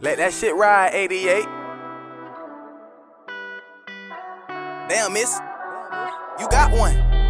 Let that shit ride, 88. Damn, miss. You got one.